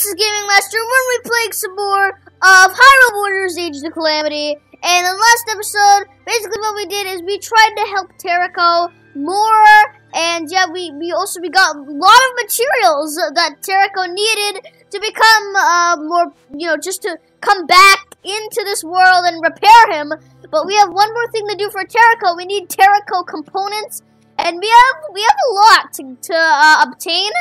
this is Gaming Master when we playing some more of Hyrule Warriors Age of Calamity. And in the last episode, basically what we did is we tried to help Terrako more. And yeah, we, we also we got a lot of materials that Terrako needed to become uh, more, you know, just to come back into this world and repair him. But we have one more thing to do for Terrako. We need Terrako components. And we have we have a lot to, to uh, obtain.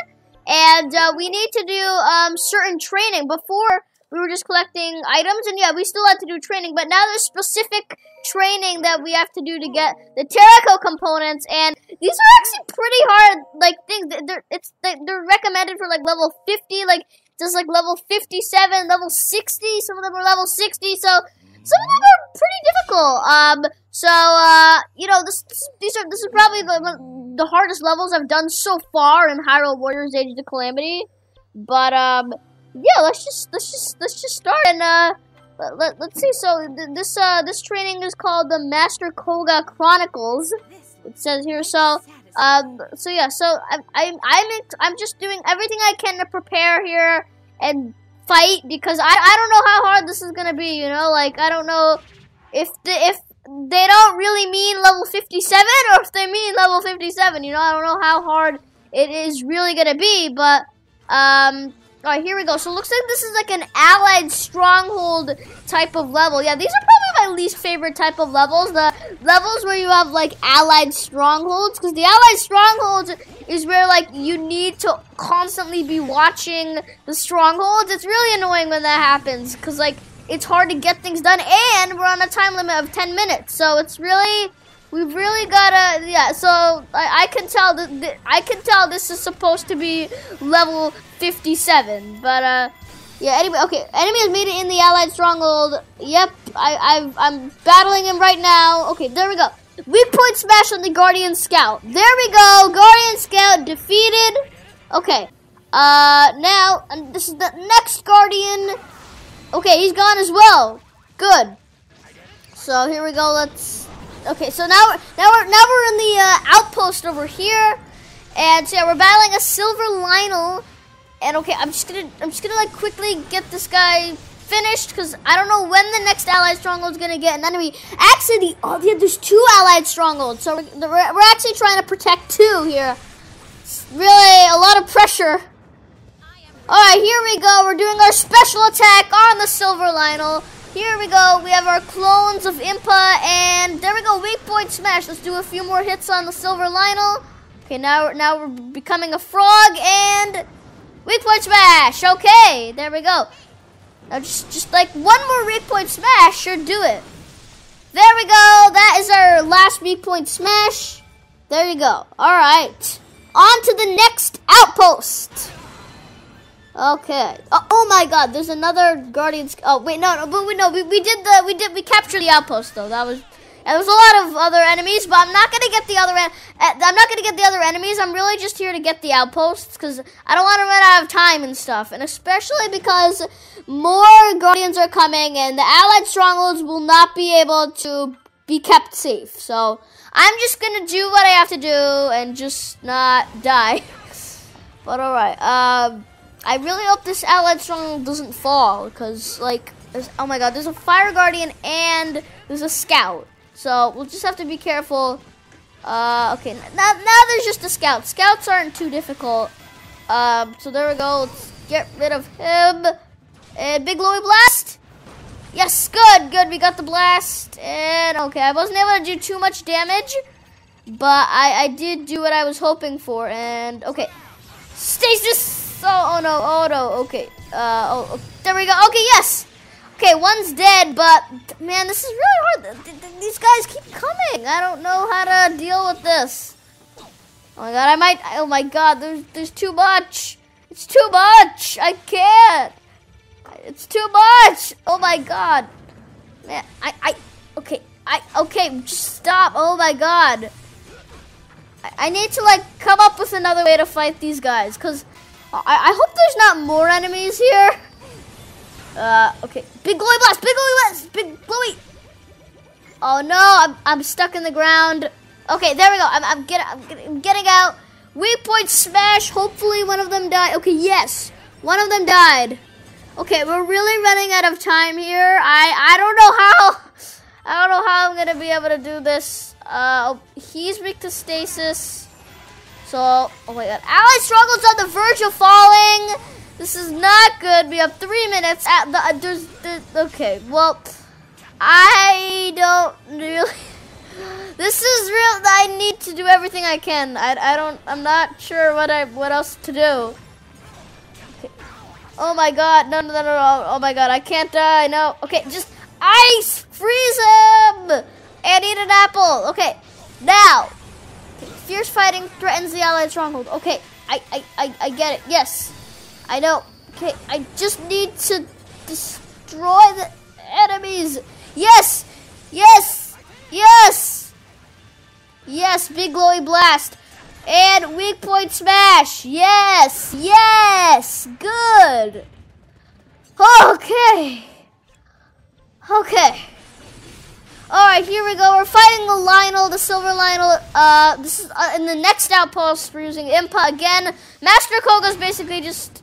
And uh, we need to do um, certain training. Before, we were just collecting items. And yeah, we still had to do training. But now there's specific training that we have to do to get the Terrako components. And these are actually pretty hard, like, things. They're, it's, they're recommended for, like, level 50. Like, just, like, level 57, level 60. Some of them are level 60. So, some of them are pretty difficult. Um, so, uh, this, this, these are, this is probably the, the hardest levels I've done so far in Hyrule Warriors Age of Calamity. But um, yeah, let's just let's just let's just start and uh, let, let, us see. So th this uh this training is called the Master Kohga Chronicles. It says here. So um, so yeah. So I'm I'm I'm I'm just doing everything I can to prepare here and fight because I I don't know how hard this is gonna be. You know, like I don't know if the if they don't really mean level 57 or if they mean level 57. You know, I don't know how hard it is really going to be, but, um, all right, here we go. So it looks like this is like an allied stronghold type of level. Yeah, these are probably my least favorite type of levels. The levels where you have like allied strongholds. Because the allied strongholds is where like you need to constantly be watching the strongholds. It's really annoying when that happens. Because like it's hard to get things done, and we're on a time limit of 10 minutes. So it's really, we've really gotta, yeah. So I, I can tell that I can tell this is supposed to be level 57, but uh, yeah. Anyway, okay. Enemy has made it in the Allied stronghold. Yep, I, I've, I'm battling him right now. Okay, there we go. Weak point smash on the Guardian Scout. There we go. Guardian Scout defeated. Okay. Uh, now, and this is the next Guardian Okay, he's gone as well. Good. So here we go. Let's. Okay, so now now we're now we're in the uh, outpost over here, and so yeah, we're battling a silver Lynel. And okay, I'm just gonna I'm just gonna like quickly get this guy finished because I don't know when the next allied stronghold is gonna get an enemy. Actually, the, oh yeah, there's two allied strongholds, so we're, we're actually trying to protect two here. It's really a lot of pressure. Alright, here we go. We're doing our special attack on the Silver Lynel. Here we go. We have our clones of Impa, and there we go. Weak point smash. Let's do a few more hits on the Silver Lynel. Okay, now, now we're becoming a frog, and weak point smash. Okay, there we go. Now just, just like one more weak point smash should do it. There we go. That is our last weak point smash. There you go. All right. On to the next outpost. Okay. Oh, oh, my God! There's another Guardians. Oh wait, no, no, but we no, we, we did the we did we captured the outpost though. That was. And there's a lot of other enemies, but I'm not gonna get the other. Eh, I'm not gonna get the other enemies. I'm really just here to get the outposts because I don't want to run out of time and stuff, and especially because more guardians are coming, and the allied strongholds will not be able to be kept safe. So I'm just gonna do what I have to do and just not die. but all right. Um. I really hope this Allied Stronghold doesn't fall, because, like, oh my god, there's a Fire Guardian and there's a Scout. So, we'll just have to be careful. Uh, okay, now, now there's just a Scout. Scouts aren't too difficult. Um, so there we go. Let's get rid of him. And Big Glowy Blast. Yes, good, good. We got the blast. And, okay, I wasn't able to do too much damage. But I, I did do what I was hoping for. And, okay. Stasis so, oh no, oh no, okay. Uh, oh, there we go. Okay, yes. Okay, one's dead, but man, this is really hard. These guys keep coming. I don't know how to deal with this. Oh my god, I might. Oh my god, there's there's too much. It's too much. I can't. It's too much. Oh my god, man. I I okay. I okay. Just stop. Oh my god. I, I need to like come up with another way to fight these guys, cause I, I hope there's not more enemies here. Uh, okay. Big glowy blast! Big glowy blast! Big glowy! Oh no, I'm, I'm stuck in the ground. Okay, there we go. I'm, I'm, get, I'm, getting, I'm getting out. Weak point smash. Hopefully one of them died. Okay, yes. One of them died. Okay, we're really running out of time here. I I don't know how. I don't know how I'm gonna be able to do this. Uh, he's weak to stasis. So, oh my god. Ally struggles on the verge of falling. This is not good. We have three minutes at the, uh, there's, the, okay, well, I don't really, this is real, I need to do everything I can. I, I don't, I'm not sure what I, what else to do. Okay. Oh my god, no, no, no, no, oh my god, I can't die, no. Okay, just ice, freeze him, and eat an apple. Okay, now, Fierce fighting threatens the allied stronghold. Okay, I, I, I, I get it. Yes, I know. Okay, I just need to destroy the enemies. Yes, yes, yes, yes. Big glowy blast and weak point smash. Yes, yes. Good. Okay. Okay. Alright, here we go. We're fighting the Lynel, the Silver Lynel. Uh, this is uh, in the next outpost. We're using Impa again. Master Kohga's basically just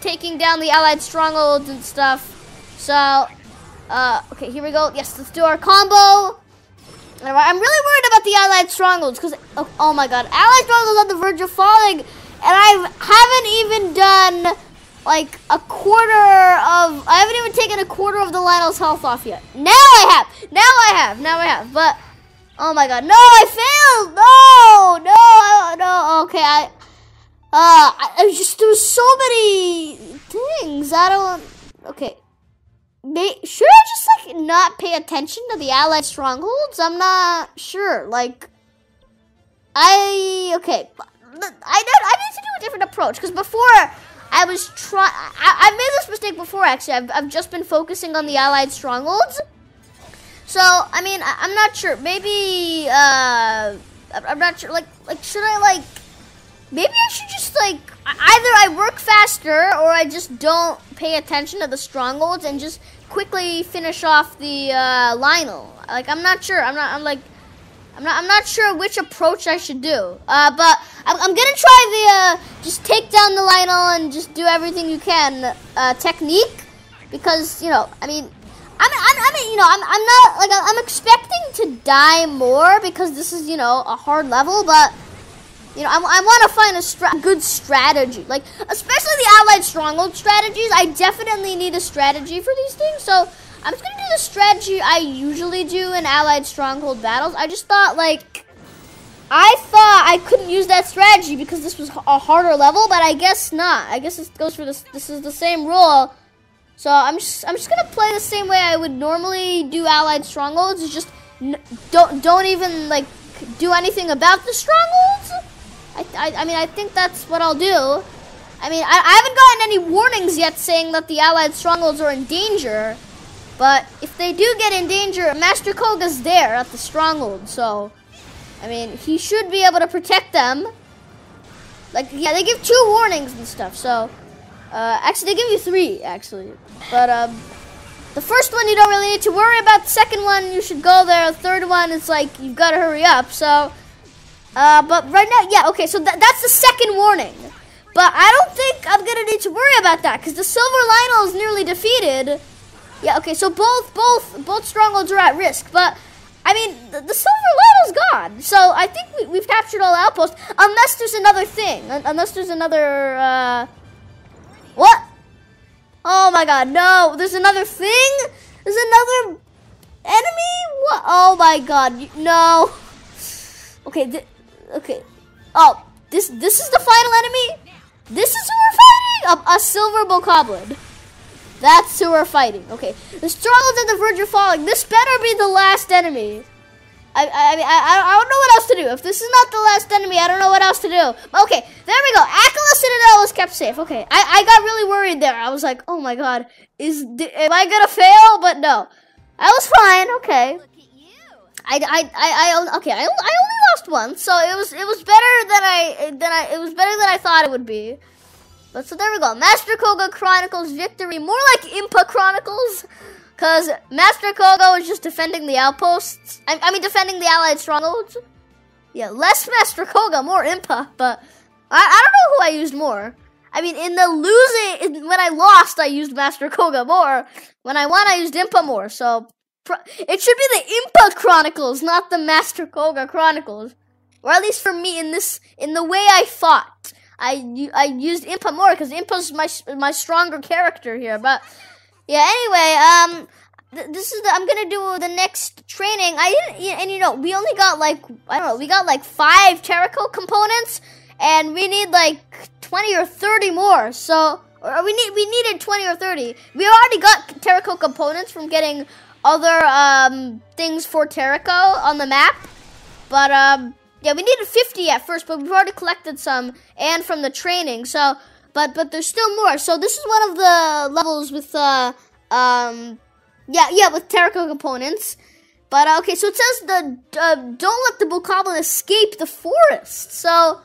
taking down the allied strongholds and stuff. So, uh, okay, here we go. Yes, let's do our combo. Alright, I'm really worried about the allied strongholds because, oh, oh my god, allied strongholds on the verge of falling, and I haven't even done like a quarter of, I haven't even taken a quarter of the Lynel's health off yet. Now I have, now I have, now I have, but, oh my god, no, I failed, no, no, I, no, okay, I, uh, I, I just, there's so many things, I don't, okay, May, should I just, like, not pay attention to the allied strongholds? I'm not sure, like, I, okay, I, I need to do a different approach, because before, I was trying. I've made this mistake before, actually. I've, I've just been focusing on the allied strongholds. So, I mean, I, am not sure. Maybe, uh, I'm not sure. Like, like, should I, like, maybe I should just, like, either I work faster or I just don't pay attention to the strongholds and just quickly finish off the, uh, Lynel. Like, I'm not sure. I'm not, I'm like, I'm not, I'm not sure which approach I should do. Uh, but I'm, I'm gonna try the, uh, just take down the Lynel and just do everything you can, uh, technique. Because, you know, I mean, I'm, I'm, I mean, you know, I'm, I'm not, like, I'm expecting to die more because this is, you know, a hard level, but, you know, I, I want to find a stra good strategy. Like, especially the allied stronghold strategies, I definitely need a strategy for these things, so I'm just gonna do the strategy I usually do in allied stronghold battles. I just thought like I thought I couldn't use that strategy because this was a harder level, but I guess not. I guess this goes for this. This is the same rule. So I'm just I'm just gonna play the same way I would normally do allied strongholds. It's just don't don't even like do anything about the strongholds. I, I, I mean I think that's what I'll do. I mean I, I haven't gotten any warnings yet saying that the allied strongholds are in danger. But if they do get in danger, Master Kohga's there at the stronghold, so I mean he should be able to protect them. Like yeah, they give two warnings and stuff, so uh, actually they give you three actually. But um, the first one you don't really need to worry about. The second one you should go there. The third one is like you've got to hurry up. So, uh, but right now, yeah, okay. So th that's the second warning. But I don't think I'm gonna need to worry about that because the Silver Lynel is nearly defeated. Yeah, okay, so both both both strongholds are at risk, but I mean the, the silver Lynel's gone. So I think we, have captured all outposts, unless there's another thing, unless there's another. Uh, what? Oh my God! No, there's another thing. There's another enemy. What? Oh my God! No. Okay. okay. Oh, this this is the final enemy. This is who we're fighting. A, a silver bokoblin. That's who we're fighting. Okay. The strongholds at the verge of falling. This better be the last enemy. I, I, mean, I, I don't know what else to do. If this is not the last enemy, I don't know what else to do. Okay, there we go. Akkala Citadel was kept safe. Okay, I, I got really worried there. I was like, oh my god, is am I gonna fail? But no, I was fine. Okay. I, I, I, I, okay, I, I only lost once, so it was, it was better than I, than I, it was better than I thought it would be. But so there we go. Master Kohga Chronicles victory. More like Impa Chronicles. Because Master Kohga was just defending the outposts. I, I, mean, defending the allied strongholds. Yeah, less Master Kohga, more Impa. But I, I don't know who I used more. I mean, in the losing, when I lost, I used Master Kohga more. When I won, I used Impa more. So it should be the Impa Chronicles, not the Master Kohga Chronicles, or at least for me in this in the way I fought. I I used Impa more because Impa's my my stronger character here. But yeah, anyway, um, this is the I'm gonna do the next training. I didn't, and you know, we only got like I don't know, we got like five Terrako components, and we need like twenty or thirty more. So or we need we needed twenty or thirty. We already got Terrako components from getting other um things for Terrako on the map, but um yeah, we needed 50 at first, but we've already collected some and from the training. So, but but there's still more. So this is one of the levels with uh um yeah yeah with Terrako components. But uh, okay, so it says the uh, don't let the bokoblin escape the forest. So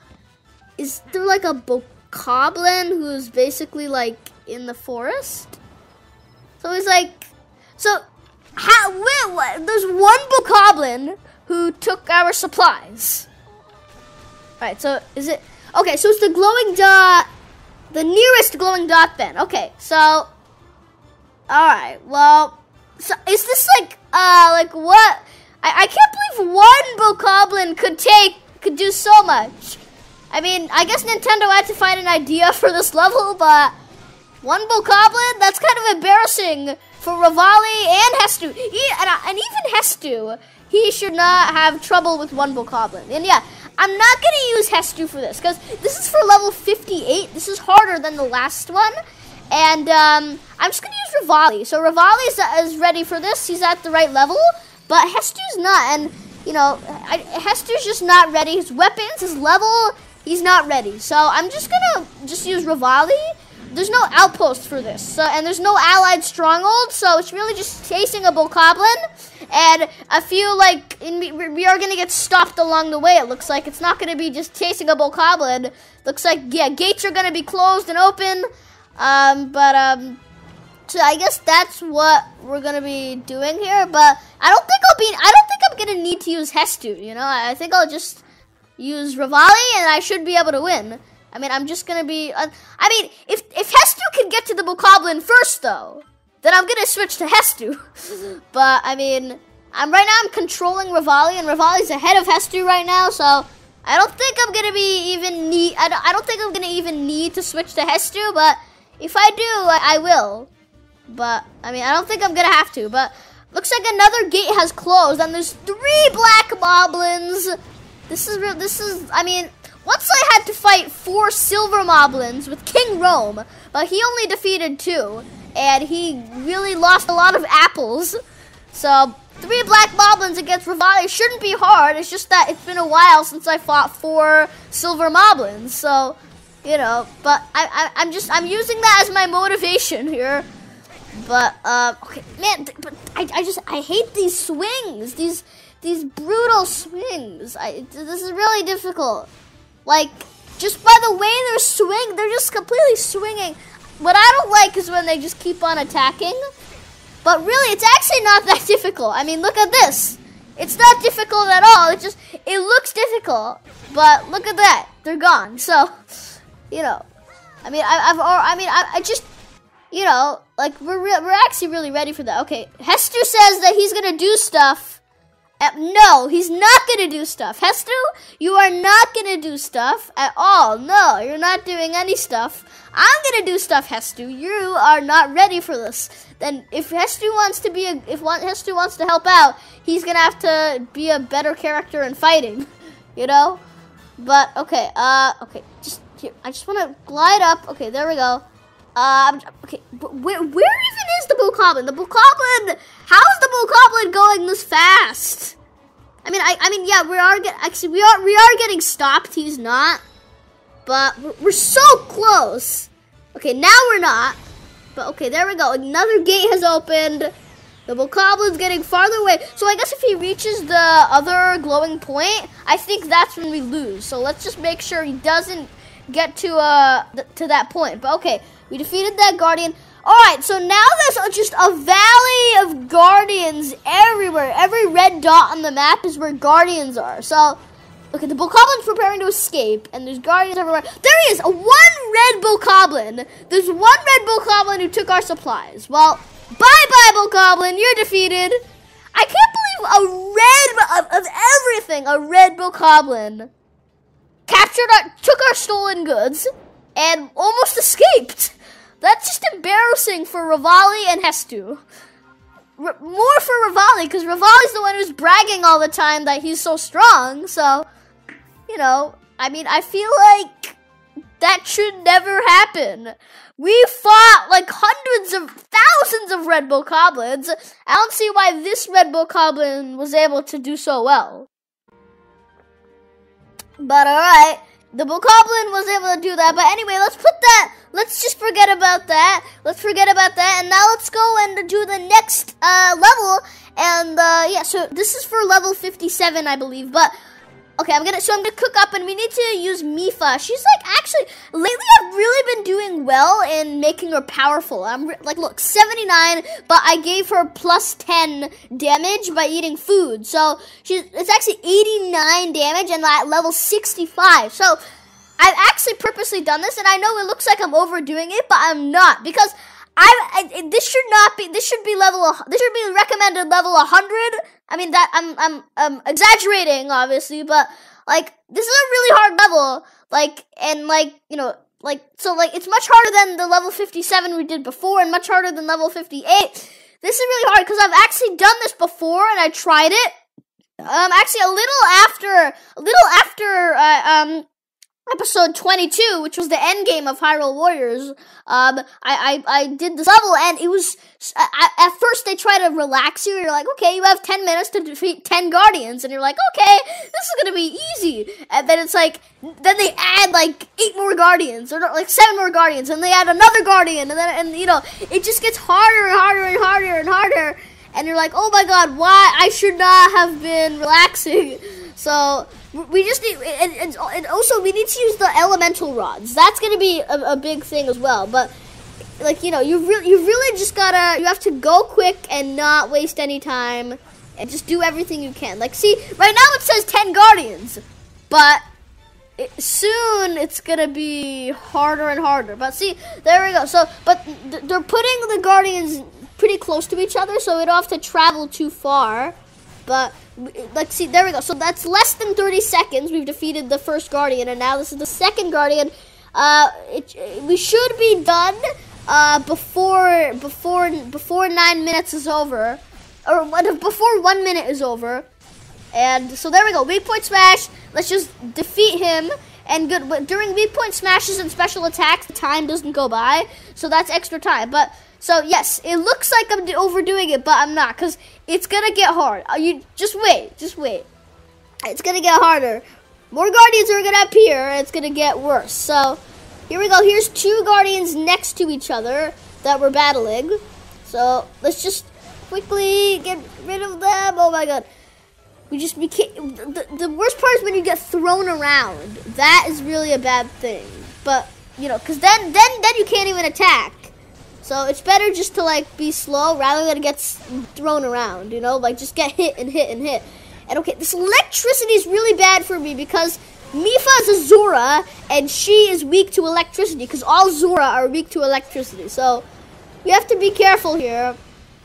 is there like a bokoblin who's basically like in the forest? So he's like so how wait, what? there's one bokoblin who took our supplies. Alright, so is it... Okay, so it's the glowing dot... The nearest glowing dot then. Okay, so... Alright, well... So is this like... Uh, like what... I, I can't believe one bokoblin could take... Could do so much. I mean, I guess Nintendo had to find an idea for this level, but... One bokoblin? That's kind of embarrassing for Revali and Hestu. He, and, and even Hestu he should not have trouble with one bokoblin. And yeah, I'm not going to use Hestu for this, because this is for level 58. This is harder than the last one. And um, I'm just going to use Revali. So Revali is, is ready for this. He's at the right level. But Hestu's not. And, you know, I, Hestu's just not ready. His weapons, his level, he's not ready. So I'm just going to just use Revali there's no outpost for this, so, and there's no allied stronghold, so it's really just chasing a bokoblin, and I feel like in, we are gonna get stopped along the way. It looks like it's not gonna be just chasing a bokoblin. Looks like yeah, gates are gonna be closed and open, um, but um, so I guess that's what we're gonna be doing here. But I don't think I'll be. I don't think I'm gonna need to use Hestu. You know, I think I'll just use Revali, and I should be able to win. I mean, I'm just gonna be. Uh, I mean, if if Bokoblin first, though, then I'm gonna switch to Hestu. but I mean, I'm right now I'm controlling Revali, and Revali's ahead of Hestu right now, so I don't think I'm gonna be even need. I don't, I don't think I'm gonna even need to switch to Hestu, but if I do, I, I will. But I mean, I don't think I'm gonna have to. But looks like another gate has closed, and there's three black moblins. This is real. This is. I mean, once I had to fight four silver moblins with King Rhoam, but he only defeated two, and he really lost a lot of apples. So three black moblins against Revali shouldn't be hard. It's just that it's been a while since I fought four silver moblins. So, you know, but I, I, am just I'm using that as my motivation here. But uh, okay, man, but I, I just I hate these swings. These these brutal swings. I, this is really difficult. Like, just by the way they're swing, they're just completely swinging. What I don't like is when they just keep on attacking. But really, it's actually not that difficult. I mean, look at this. It's not difficult at all. It just, it looks difficult. But look at that. They're gone. So, you know, I mean, I, have I mean, I, I just, you know, like, we're, we're actually really ready for that. Okay, Hestu says that he's going to do stuff uh, no, he's not gonna do stuff. Hestu, you are not gonna do stuff at all. No, you're not doing any stuff. I'm gonna do stuff, Hestu. You are not ready for this. Then, if Hestu wants to be a, if Hestu wants to help out, he's gonna have to be a better character in fighting. You know? But okay, uh, okay, just here. I just want to glide up. Okay, there we go. Um, okay, but where, where even is the Bokoblin? The Bokoblin, how the Bokoblin going this fast? I mean, I, I mean, yeah, we are get, actually we are we are getting stopped. He's not, but we're, we're so close. Okay, now we're not. But okay, there we go. Another gate has opened. The Bokoblin's getting farther away. So I guess if he reaches the other glowing point, I think that's when we lose. So let's just make sure he doesn't get to uh th to that point. But okay, we defeated that guardian. Alright, so now there's just a valley of guardians everywhere. Every red dot on the map is where guardians are. So, look at the Bokoblin's preparing to escape, and there's guardians everywhere. There he is! One red Bokoblin! There's one red Bokoblin who took our supplies. Well, bye-bye, Bokoblin. You're defeated. I can't believe a red, of, of everything, a red Bokoblin captured our, took our stolen goods, and almost escaped. That's just embarrassing for Revali and Hestu. R more for Revali, because Revali's the one who's bragging all the time that he's so strong, so you know, I mean, I feel like that should never happen. We fought like hundreds of thousands of Red Bokoblins. I don't see why this Red Bokoblin was able to do so well. But alright, the Bokoblin was able to do that. But anyway, let's put that, let's just forget about that. Let's forget about that. And now let's go and do the next uh, level. And uh, yeah, so this is for level 57, I believe. But Okay, I'm gonna so I'm gonna cook up, and we need to use Mipha. She's like actually lately I've really been doing well in making her powerful. I'm like look 79, but I gave her plus 10 damage by eating food. So she's it's actually 89 damage and at level 65. So I've actually purposely done this, and I know it looks like I'm overdoing it, but I'm not because I, I this should not be this should be level this should be recommended level 100 I mean that I'm I'm um exaggerating obviously, but like this is a really hard level. Like and like you know like so like it's much harder than the level 57 we did before, and much harder than level 58. This is really hard because I've actually done this before and I tried it. Um, actually, a little after, a little after, uh, um, episode 22, which was the end game of Hyrule Warriors, um, I, I, I did this level, and it was, I, at first they try to relax you, you're like, okay, you have 10 minutes to defeat 10 Guardians, and you're like, okay, this is gonna be easy, and then it's like, then they add like 8 more Guardians, or like 7 more Guardians, and they add another Guardian, and then, and you know, it just gets harder and harder and harder and harder, and you're like, oh my god, why, I should not have been relaxing, so, we just need, and, and, and, also we need to use the elemental rods. That's going to be a, a, big thing as well. But like you know, you really, you really just gotta, you have to go quick and not waste any time, and just do everything you can. Like, see, right now it says ten guardians, but it, soon it's gonna be harder and harder. But see, there we go. So, but th they're putting the guardians pretty close to each other, so we don't have to travel too far. But let's see, there we go. So that's less than 30 seconds. We've defeated the first Guardian, and now this is the second Guardian. Uh, it, we should be done uh, before before before nine minutes is over, or before one minute is over. And so there we go. Weak point smash. Let's just defeat him. And good. But during weak point smashes and special attacks, time doesn't go by, so that's extra time. But so yes, it looks like I'm overdoing it, but I'm not, cause it's gonna get hard. Uh, you just wait, just wait. It's gonna get harder. More guardians are gonna appear, and it's gonna get worse. So here we go. Here's two guardians next to each other that we're battling. So let's just quickly get rid of them. Oh my god. We just became the, the worst part is when you get thrown around. That is really a bad thing. But you know, cause then then then you can't even attack. So it's better just to like be slow rather than get thrown around, you know, like just get hit and hit and hit. And okay, this electricity is really bad for me because Mipha is a Zora and she is weak to electricity because all Zora are weak to electricity. So we have to be careful here.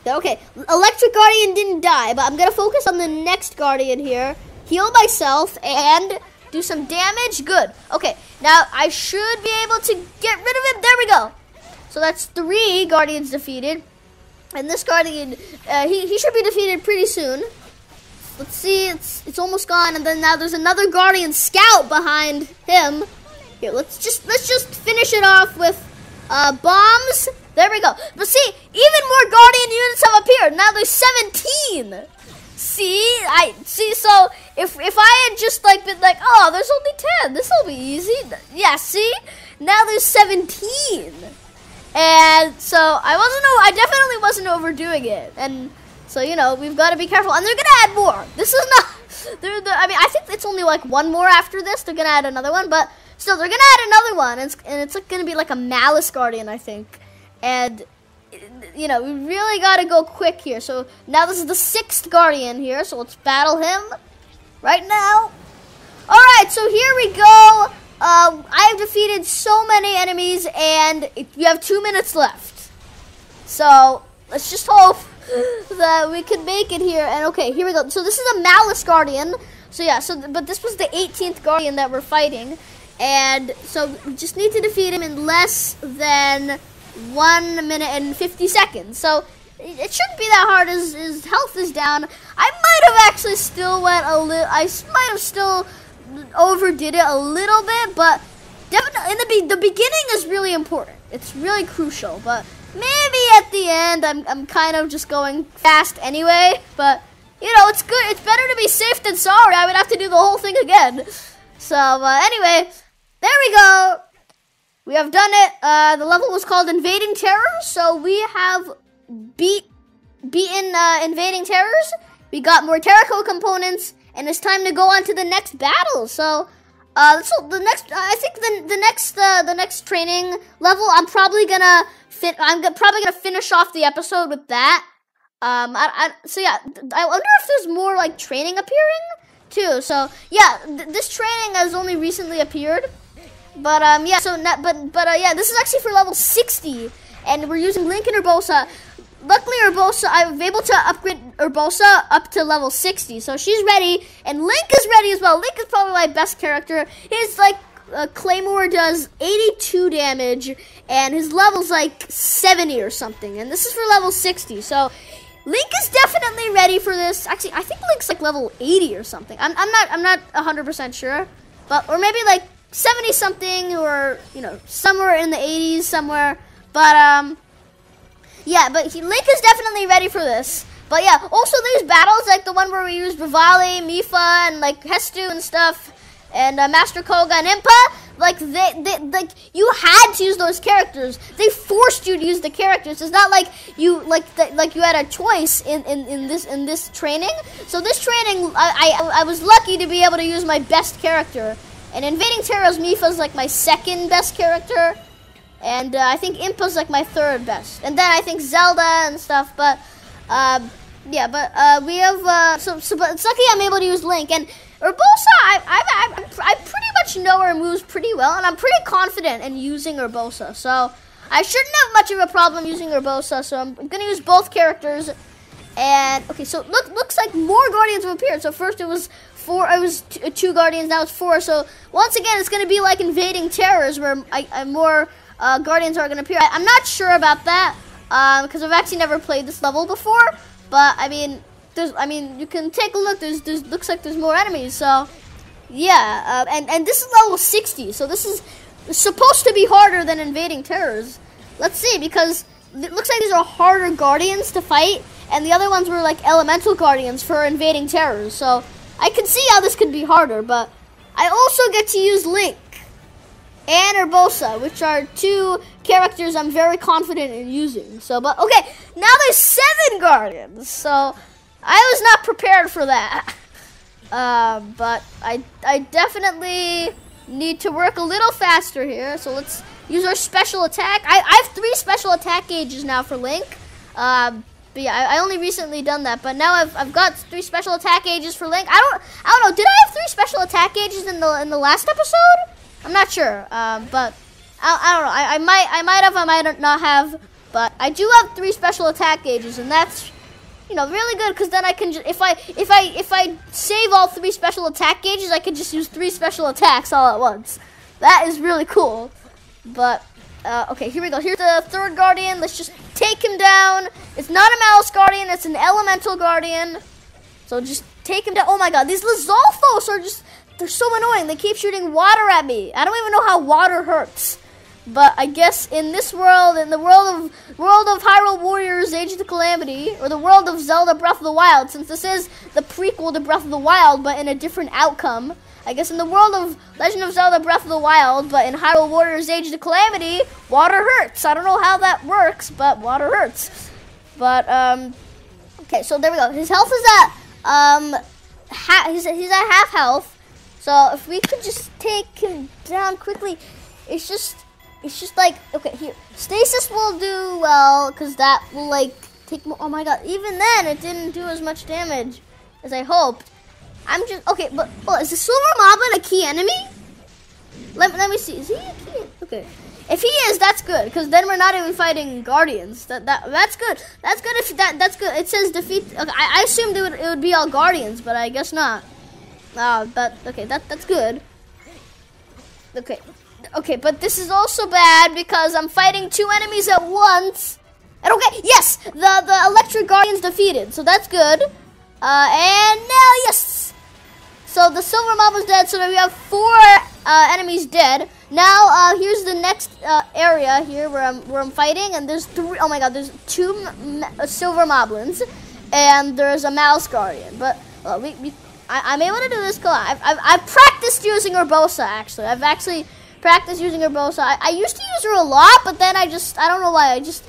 Okay, Electric Guardian didn't die, but I'm gonna focus on the next Guardian here. Heal myself and do some damage. Good. Okay, now I should be able to get rid of him. There we go. So that's three Guardians defeated. And this Guardian, uh, he, he should be defeated pretty soon. Let's see, it's it's almost gone, and then now there's another Guardian Scout behind him. Here, let's just let's just finish it off with uh, bombs. There we go. But see, even more Guardian units have appeared. Now there's 17. See, I see. So if if I had just like been like, oh, there's only 10, this will be easy. Yeah, see, now there's 17. And so I wasn't, I definitely wasn't overdoing it. And so, you know, we've got to be careful. And they're going to add more. This is not, they're, they're, I mean, I think it's only like one more after this. They're going to add another one. But still, they're going to add another one. And it's, and it's like going to be like a Malice Guardian, I think. And, you know, we really got to go quick here. So now this is the sixth Guardian here. So let's battle him right now. Alright, so here we go. Uh, I have defeated so many enemies, and we have two minutes left. So, let's just hope that we can make it here. And okay, here we go. So this is a Malice Guardian. So yeah, so but this was the 18th Guardian that we're fighting. And so we just need to defeat him in less than 1 minute and 50 seconds. So it shouldn't be that hard as his health is down. I might have actually still went a little, I might have still overdid it a little bit, but definitely in the, be the beginning is really important. It's really crucial, but maybe at the end I'm, I'm kind of just going fast anyway, but you know, it's good. It's better to be safe than sorry. I would have to do the whole thing again. So, uh, anyway, there we go. We have done it. Uh, the level was called Invading Terrors, so we have beat beaten uh, Invading Terrors. We got more Terrako components, and it's time to go on to the next battle. So, uh, so the next, I think the the next uh, the next training level, I'm probably gonna fit. I'm probably gonna finish off the episode with that. Um, I, I, so yeah, I wonder if there's more like training appearing too. So yeah, th this training has only recently appeared, but um, yeah. So not, but but uh, yeah, this is actually for level 60, and we're using Link and Urbosa. Luckily, Urbosa, I was able to upgrade Urbosa up to level 60, so she's ready, and Link is ready as well. Link is probably my best character. His like uh, Claymore does 82 damage, and his level's like 70 or something, and this is for level 60. So Link is definitely ready for this. Actually, I think Link's like level 80 or something. I'm, I'm not I'm not 100% sure, but or maybe like 70 something or you know somewhere in the 80s somewhere. But um, yeah, but he, Link is definitely ready for this. But yeah, also these battles like the one where we use Revali, Mipha, and like Hestu and stuff, and uh, Master Kohga and Impa like they, they like you had to use those characters. They forced you to use the characters. It's not like you like the, like you had a choice in, in, in this in this training. So this training, I, I I was lucky to be able to use my best character. And Invading Mipha is like my second best character. And uh, I think Impa's like my third best. And then I think Zelda and stuff. But uh, yeah, but uh, we have uh, so so. But it's lucky I'm able to use Link and Urbosa. I I I, I pretty much know her moves pretty well, and I'm pretty confident in using Urbosa. So I shouldn't have much of a problem using Urbosa. So I'm gonna use both characters. And okay, so look looks like more Guardians have appeared. So first it was four. It was two Guardians. Now it's four. So once again, it's gonna be like invading terrors, where I, I more uh, Guardians are gonna appear. I, am not sure about that because um, I've actually never played this level before. But I mean, there's I mean you can take a look. There's there's looks like there's more enemies. So yeah, uh, and and this is level 60. So this is supposed to be harder than invading terrors. Let's see because it looks like these are harder guardians to fight, and the other ones were like elemental guardians for invading terrors. So I can see how this could be harder, but I also get to use Link and Urbosa, which are two characters I'm very confident in using. So, but okay, now there's seven Guardians, so I was not prepared for that. Uh, but I, I definitely need to work a little faster here. So let's use our special attack. I, I have three special attack gauges now for Link. Um, but yeah, I, I, only recently done that, but now I've, I've got three special attack gauges for Link. I don't I don't know. Did I have three special attack gauges in the in the last episode? I'm not sure, um, but I, I don't know. I, I might I might have, I might not have, but I do have three special attack gauges, and that's you know really good because then I can just if I if I if I save all three special attack gauges, I can just use three special attacks all at once. That is really cool. But uh, okay, here we go. Here's the third guardian. Let's just take him down. It's not a Malice guardian. It's an elemental guardian. So just take him down. Oh my god, these Lizalfos are just they're so annoying. They keep shooting water at me. I don't even know how water hurts. But I guess in this world, in the world of world of Hyrule Warriors Age of the Calamity, or the world of Zelda Breath of the Wild, since this is the prequel to Breath of the Wild, but in a different outcome. I guess in the world of Legend of Zelda Breath of the Wild, but in Hyrule Warriors Age of the Calamity, water hurts. I don't know how that works, but water hurts. But um, okay, so there we go. His health is at um, ha- he's, he's at half health. So if we could just take him down quickly, it's just, it's just like, okay, here, stasis will do well, because that will like take more, oh my god, even then it didn't do as much damage as I hoped. I'm just okay, but well, is the silver moblin a key enemy? Let, let me see. Is he a key? Okay. If he is, that's good, because then we're not even fighting guardians. That that that's good. That's good. If that that's good. It says defeat. Okay, I, I assumed it would it would be all guardians, but I guess not. Uh, but okay, that that's good. Okay, okay, but this is also bad because I'm fighting two enemies at once. And okay, yes, the the electric guardians defeated, so that's good. Uh, and now yes, so the silver mob dead. So we have four uh, enemies dead. Now, uh, here's the next uh, area here where I'm where I'm fighting, and there's three. Oh my God, there's two uh, silver moblins, and there's a malice guardian. But we, we I, am able to do this because I've, I've, I've, practiced using Urbosa. Actually, I've actually practiced using Urbosa. I, I used to use her a lot, but then I just I don't know why I just.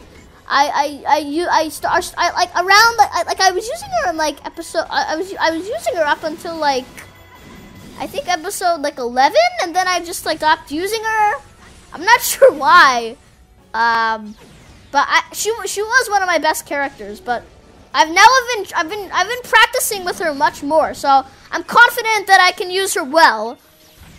I I I I start I like around like, like I was using her in like episode I, I was I was using her up until like I think episode like 11, and then I just like stopped using her. I'm not sure why. Um, but I, she she was one of my best characters. But I've now been I've been I've been practicing with her much more, so I'm confident that I can use her well.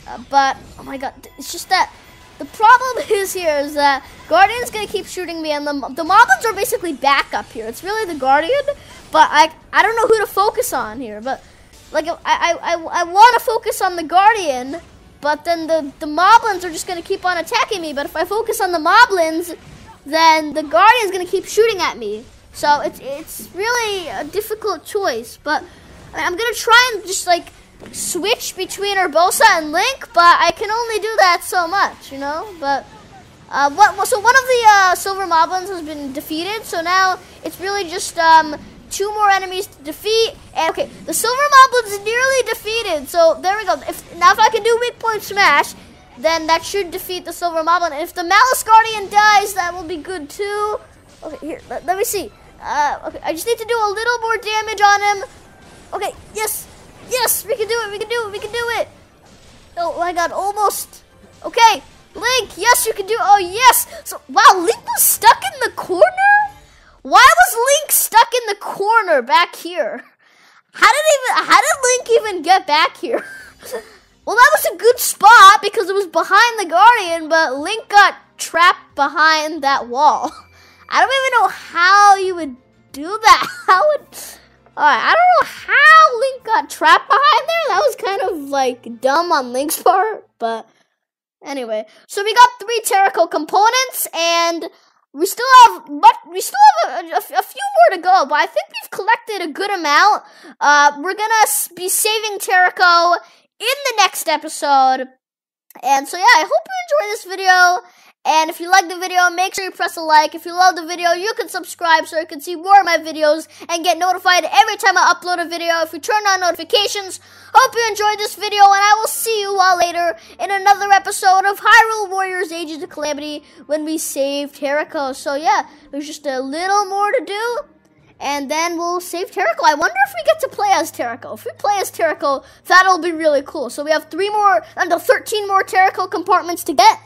Uh, but oh my god, it's just that the problem is here is that Guardian's gonna keep shooting me, and the the Moblins are basically backup here. It's really the Guardian, but I I don't know who to focus on here, but. Like, I, I, I, I want to focus on the Guardian, but then the, the Moblins are just to keep on attacking me. But if I focus on the Moblins, then the Guardian's to keep shooting at me. So it's, it's really a difficult choice. But I'm to try and just, like, switch between Urbosa and Link, but I can only do that so much, you know? But, uh, what, so one of the uh, Silver Moblins has been defeated, so now it's really just, um, two more enemies to defeat. And okay, the silver moblin's nearly defeated. So there we go. If now if I can do weak point smash, then that should defeat the silver moblin. And if the malice guardian dies, that will be good too. Okay, here let, let me see. Uh, okay, I just need to do a little more damage on him. Okay, yes, yes, we can do it. We can do it. We can do it. Oh my God, almost. Okay, Link, yes, you can do. Oh yes. So wow, Link was stuck in the corner. Why was Link stuck in the corner back here? How did even how did Link even get back here? well, that was a good spot because it was behind the Guardian, but Link got trapped behind that wall. I don't even know how you would do that. How would Alright, I don't know how Link got trapped behind there. That was kind of like dumb on Link's part, but anyway. So we got three Terrako components and we still have, but we still have a, a, a, few more to go. But I think we've collected a good amount. Uh, we're gonna be saving Terrako in the next episode. And so yeah, I hope you enjoy this video. And if you like the video, make sure you press a like. If you love the video, you can subscribe so you can see more of my videos and get notified every time I upload a video. If you turn on notifications, hope you enjoyed this video, and I will see you all later in another episode of Hyrule Warriors Ages of Calamity when we save Terrako. So yeah, there's just a little more to do. And then we'll save Terrako. I wonder if we get to play as Terrako. If we play as Terrako, that'll be really cool. So we have three more, under 13 more Terrako compartments to get.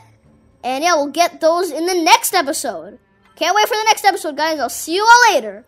And yeah, we'll get those in the next episode. Can't wait for the next episode, guys. I'll see you all later.